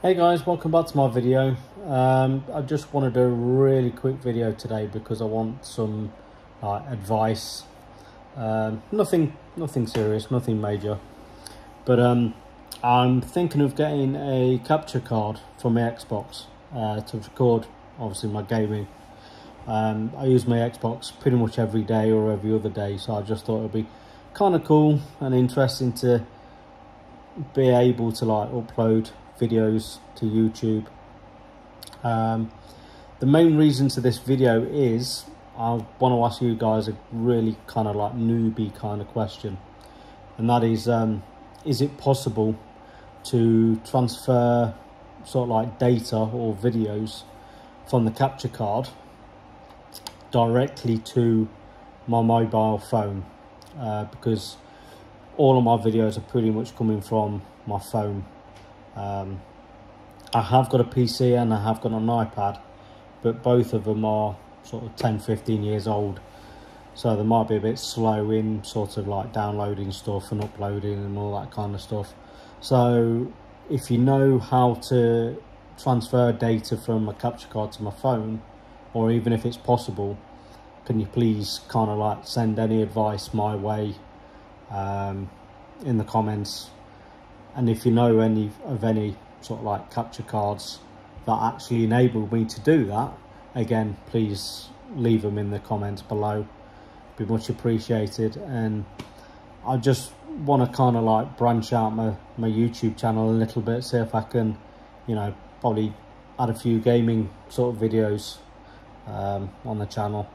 Hey guys, welcome back to my video. Um, I just wanted a really quick video today because I want some uh, advice. Um, nothing, nothing serious, nothing major. But um, I'm thinking of getting a capture card for my Xbox uh, to record, obviously, my gaming. Um, I use my Xbox pretty much every day or every other day, so I just thought it'd be kind of cool and interesting to be able to like upload videos to YouTube. Um, the main reason to this video is I want to ask you guys a really kind of like newbie kind of question, and that is, um, is it possible to transfer sort of like data or videos from the capture card directly to my mobile phone? Uh, because all of my videos are pretty much coming from my phone um, I have got a PC and I have got an iPad, but both of them are sort of 10, 15 years old. So they might be a bit slow in sort of like downloading stuff and uploading and all that kind of stuff. So if you know how to transfer data from a capture card to my phone, or even if it's possible, can you please kind of like send any advice my way um, in the comments and if you know any of any sort of like capture cards that actually enable me to do that again please leave them in the comments below. Be much appreciated. And I just want to kind of like branch out my, my YouTube channel a little bit see if I can you know probably add a few gaming sort of videos um, on the channel.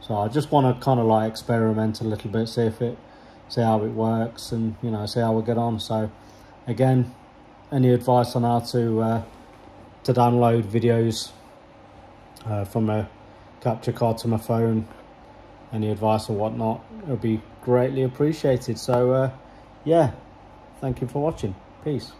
So I just want to kind of like experiment a little bit see if it see how it works and you know see how we get on. So again any advice on how to uh, to download videos uh, from a capture card to my phone? Any advice or whatnot? It would be greatly appreciated. So uh, yeah thank you for watching. Peace